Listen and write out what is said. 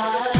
heart.